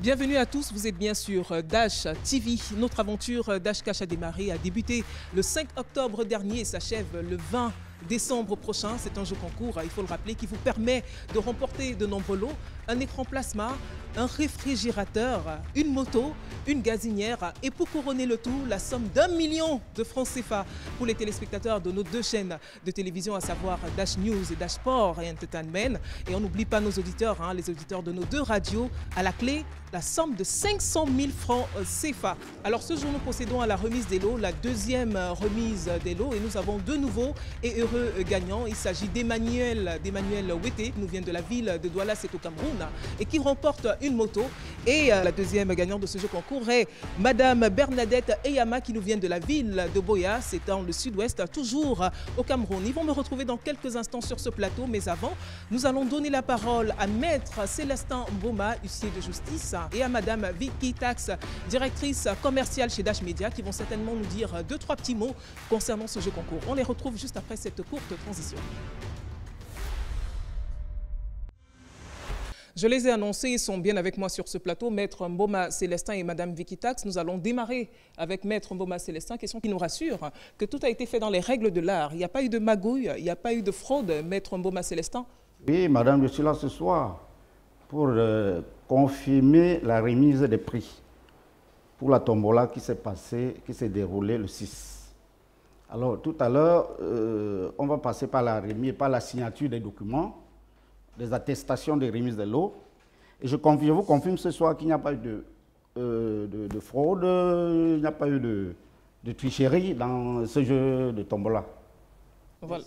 Bienvenue à tous, vous êtes bien sur Dash TV. Notre aventure Dash Cash a démarré, a débuté le 5 octobre dernier et s'achève le 20 décembre prochain. C'est un jeu concours, il faut le rappeler, qui vous permet de remporter de nombreux lots, un écran plasma, un réfrigérateur, une moto, une gazinière et pour couronner le tout, la somme d'un million de francs CFA pour les téléspectateurs de nos deux chaînes de télévision, à savoir Dash News et Dash Sport et Entertainment. Et on n'oublie pas nos auditeurs, hein, les auditeurs de nos deux radios. À la clé, la somme de 500 000 francs CFA. Alors ce jour, nous procédons à la remise des lots, la deuxième remise des lots et nous avons deux nouveaux et heureux gagnants. Il s'agit d'Emmanuel d'Emmanuel qui nous vient de la ville de Douala, c'est au Cameroun, et qui remporte une moto. Et euh, la deuxième gagnante de ce jeu concours est Madame Bernadette Eyama qui nous vient de la ville de Boya, c'est dans le sud-ouest, toujours au Cameroun. Ils vont me retrouver dans quelques instants sur ce plateau, mais avant, nous allons donner la parole à Maître Célestin Boma, huissier de justice, et à Madame Vicky Tax, directrice commerciale chez Dash Media, qui vont certainement nous dire deux, trois petits mots concernant ce jeu concours. On les retrouve juste après cette courte transition. Je les ai annoncés, ils sont bien avec moi sur ce plateau, Maître Mboma Célestin et Madame Vicky Tax. Nous allons démarrer avec Maître Mboma Célestin, question qui nous rassure que tout a été fait dans les règles de l'art. Il n'y a pas eu de magouille, il n'y a pas eu de fraude, Maître Mboma Célestin Oui, Madame, je suis là ce soir pour euh, confirmer la remise des prix pour la tombola qui s'est passée, qui s'est déroulée le 6. Alors, tout à l'heure, euh, on va passer par la remise, par la signature des documents des attestations de remise de l'eau. Et je, vous confirme ce soir qu'il n'y a pas eu de, euh, de, fraude, il n'y a pas eu de, de, tricherie dans ce jeu de tombola. Voilà.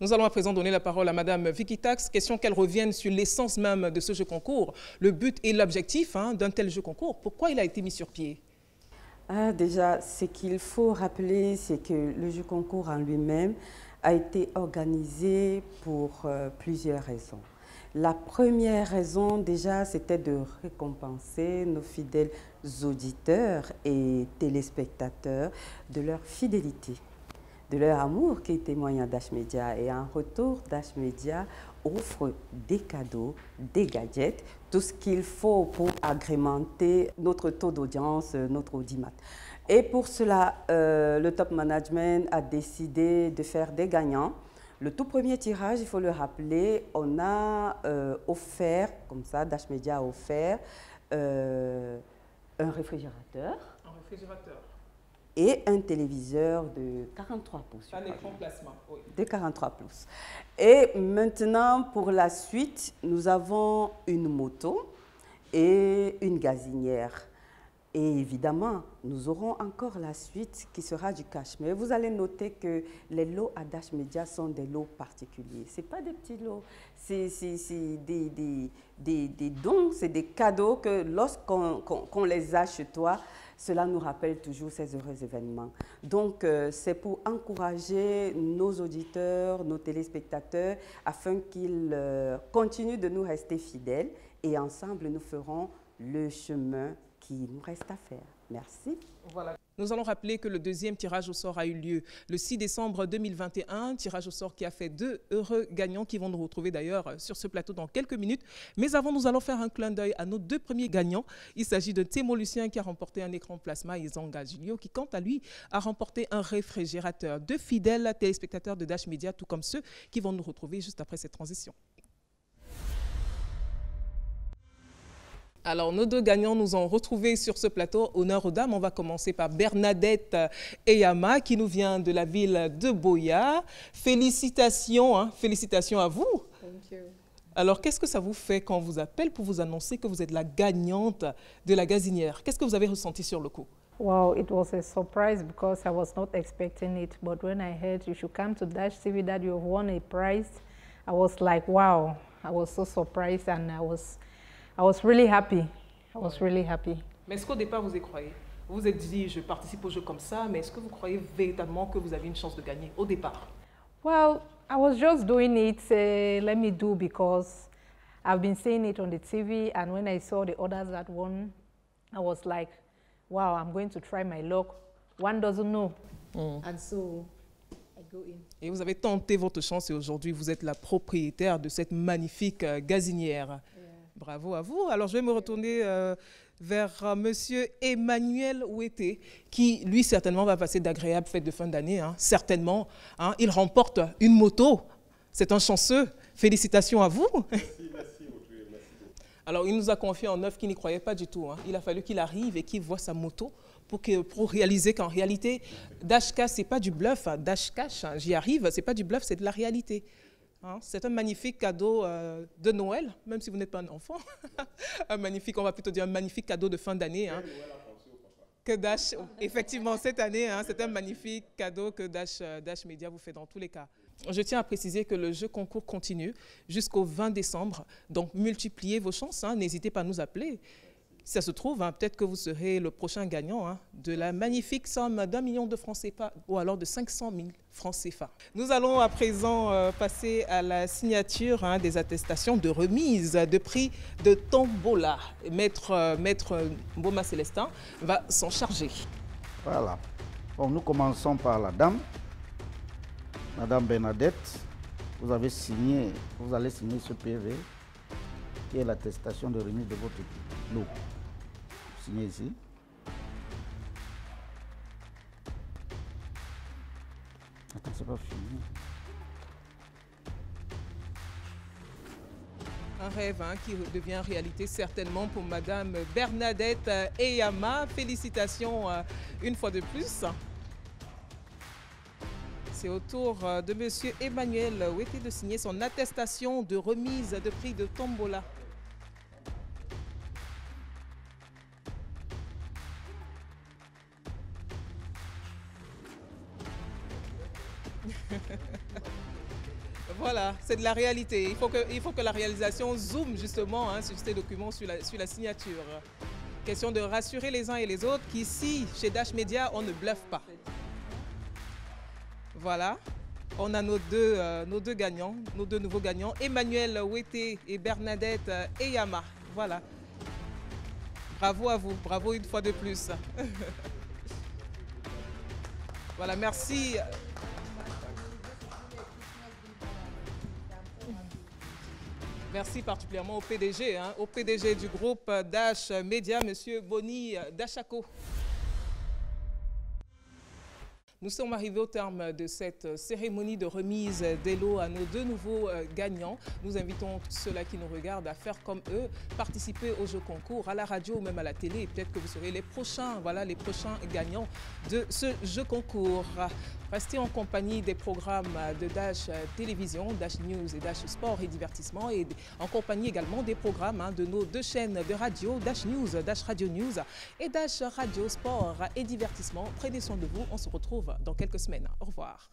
Nous allons à présent donner la parole à Madame Vicky Tax. Question qu'elle revienne sur l'essence même de ce jeu concours, le but et l'objectif hein, d'un tel jeu concours. Pourquoi il a été mis sur pied? Ah, Déjà, ce qu'il faut rappeler, c'est que le jeu concours en lui-même a été organisé pour euh, plusieurs raisons. La première raison, déjà, c'était de récompenser nos fidèles auditeurs et téléspectateurs de leur fidélité, de leur amour qui à Dash Media. Et en retour, Dash Media offre des cadeaux, des gadgets, tout ce qu'il faut pour agrémenter notre taux d'audience, notre audimat. Et pour cela, euh, le top management a décidé de faire des gagnants le tout premier tirage, il faut le rappeler, on a euh, offert, comme ça, Dash Media a offert euh, un réfrigérateur. Un réfrigérateur. Et un téléviseur de 43 pouces. Un écran plasma, oui. De 43 pouces. Et maintenant, pour la suite, nous avons une moto et une gazinière. Et évidemment, nous aurons encore la suite qui sera du cash. Mais vous allez noter que les lots à Dash Media sont des lots particuliers. Ce pas des petits lots, c'est des, des, des, des, dons, c'est des cadeaux que lorsqu'on les a toi, cela nous rappelle toujours ces heureux événements. Donc, euh, c'est pour encourager nos auditeurs, nos téléspectateurs, afin qu'ils euh, continuent de nous rester fidèles et ensemble, nous ferons le chemin qui nous reste à faire. Merci. Nous allons rappeler que le deuxième tirage au sort a eu lieu le 6 décembre 2021, tirage au sort qui a fait deux heureux gagnants qui vont nous retrouver d'ailleurs sur ce plateau dans quelques minutes. Mais avant, nous allons faire un clin d'œil à nos deux premiers gagnants. Il s'agit de Thémo Lucien qui a remporté un écran plasma et Zanga Julio qui, quant à lui, a remporté un réfrigérateur. Deux fidèles téléspectateurs de Dash Media, tout comme ceux qui vont nous retrouver juste après cette transition. Alors, nos deux gagnants nous ont retrouvés sur ce plateau. Honneur aux dames, on va commencer par Bernadette Eyama, qui nous vient de la ville de Boya. Félicitations, hein, félicitations à vous. Thank you. Alors, qu'est-ce que ça vous fait quand on vous appelle pour vous annoncer que vous êtes la gagnante de la gazinière? Qu'est-ce que vous avez ressenti sur le coup? Wow, it was a surprise because I was not expecting it. But when I heard you should come to Dash TV that you have won a prize, I was like, wow. I was so surprised and I was I was really happy. I was really happy. Mais est-ce qu'au départ vous y croyez? Vous vous êtes dit, je participe au jeu comme ça, mais est-ce que vous croyez véritablement que vous avez une chance de gagner au départ? Well, I was just doing it, uh, let me do because I've been seeing it on the TV, and when I saw the others that won, I was like, wow, I'm going to try my luck. One doesn't know. Mm. And so I go in. Et vous avez tenté votre chance et aujourd'hui vous êtes la propriétaire de cette magnifique euh, gazinière. Bravo à vous. Alors, je vais me retourner euh, vers euh, Monsieur Emmanuel Ouetté, qui, lui, certainement, va passer d'agréables fêtes de fin d'année. hein. Certainement. hein. Il remporte une moto. C'est un chanceux. Félicitations à vous. Alors, il nous a confié en œuvre qu'il n'y croyait pas du tout. hein. Il a fallu qu'il arrive et qu'il voit sa moto pour, que- pour réaliser qu'en réalité, Dashka, ce n'est pas du bluff. hein. Hein, j'y arrive, ce n'est pas du bluff, c'est de la réalité. Hein, c'est un magnifique cadeau euh, de Noël, même si vous n'êtes pas un enfant. un magnifique, on va plutôt dire un magnifique cadeau de fin d'année. hein, que Dash, effectivement, cette année, hein, c'est un magnifique cadeau que Dash, euh, Dash Media vous fait dans tous les cas. Je tiens à préciser que le jeu concours continue jusqu'au 20 décembre. Donc, multipliez vos chances. N'hésitez pas à nous appeler. Si ça se trouve, hein, peut-être que vous serez le prochain gagnant hein, de la magnifique somme d'un million de francs CFA ou alors de 500 000 francs CFA. Nous allons à présent euh, passer à la signature hein, des attestations de remise de prix de Tombola. Maître, euh, Maître Boma Célestin va s'en charger. Voilà. Bon, nous commençons par la dame. Madame Bernadette, vous avez signé, vous allez signer ce PV qui est l'attestation de remise de votre lot. Un rêve hein, qui devient réalité certainement pour Madame Bernadette Eyama. Félicitations euh, une fois de plus. C'est au tour euh, de Monsieur Emmanuel Ouetté de signer son attestation de remise de prix de Tombola. Voilà, c'est de la réalité. Il faut que, il faut que la réalisation zoome justement hein, sur ces documents, sur la, signature. Question de rassurer les uns et les autres qu'ici, chez Dash Media, on ne bluffe pas. Voilà, on a nos deux, euh, gagnants, nos deux nouveaux gagnants, Emmanuel Ouetté et Bernadette euh, Eyama. Voilà. Bravo à vous, bravo une fois de plus. voilà, merci. Merci particulièrement au PDG, hein, au PDG du groupe Dash Media, Monsieur Boni Dachako. Nous sommes arrivés au terme de cette cérémonie de remise des lots à nos deux nouveaux euh, gagnants. Nous invitons tous ceux-là qui nous regardent à faire comme eux, participer au jeu concours, à la radio ou même à la télé. Peut-être que vous serez les prochains, voilà, les prochains gagnants de ce jeu concours. Restez en compagnie des programmes de Dash Télévision, Dash News et Dash Sport et Divertissement et en compagnie également des programmes hein, de nos deux chaînes de radio, Dash News, Dash Radio News et Dash Radio Sport et Divertissement. Prenez soin de vous, on se dans quelques semaines. Au revoir.